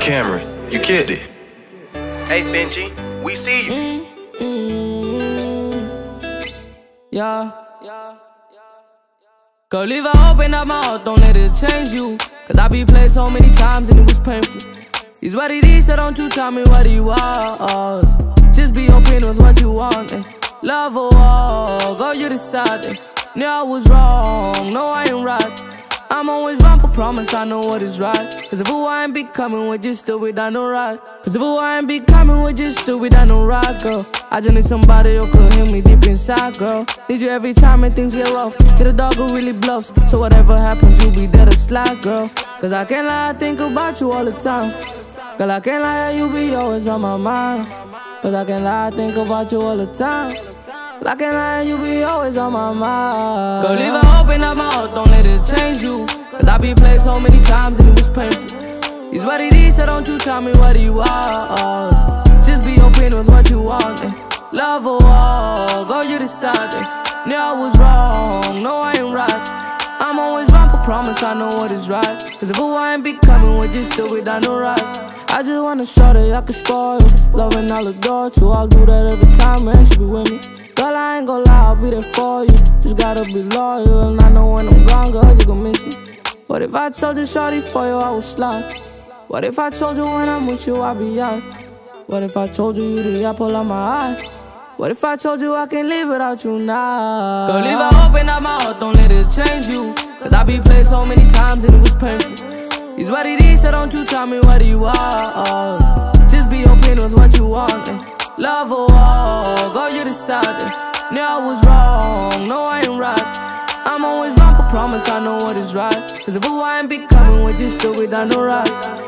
Cameron, you killed it. Hey, Benji, we see you. Mm -hmm. Yeah. Girl, if I open up my heart, don't let it change you. Cause I be played so many times and it was painful. He's what it is, so don't you tell me what he was. Just be open with what you want. And love or war, go you decide. Eh. Now I was wrong, no I ain't right. I'm always wrong, but promise I know what is right. Cause if I ain't becoming, we you still without no right. Cause if I ain't becoming, we you still without no right, girl. I just need somebody who could hear me deep inside, girl. Need you every time and things get rough. Get a dog who really bluffs. So whatever happens, you'll be there to slide, girl. Cause I can't lie, I think about you all the time. Girl, I can't lie, you be always on my mind. Cause I can't lie, I think about you all the time. Like an lie, you be always on my mind. Go leave it open up my Cause I've been played so many times and it was painful. He's what it is, so don't you tell me what he was. Just be open with what you want. Eh. Love or war, go you decide. Eh. Yeah, I was wrong, no, I ain't right. I'm always wrong, but promise I know what is right. Cause if I ain't becoming, we just still without no right. I just wanna show that I can spoil you. Loving all the door too, I'll do that every time, man. She be with me. Girl, I ain't gon' lie, I'll be there for you. Just gotta be loyal, and I know when I'm gone, girl, you gon' miss me. What if I told you, shorty, for you, I would slide? What if I told you when I'm with you, I'll be out? What if I told you you the apple on my eye? What if I told you I can't live without you now? Girl, leave it open up my heart, don't let it change you. Cause I be played so many times and it was painful. He's what it is, so don't you tell me what he was. Just be open with what you want. Eh? Love or war, go you decide. Yeah, I was wrong, no, I ain't right. I'm always wrong, but promise I know what is right. Cause if I ain't becoming, we you, still without no right.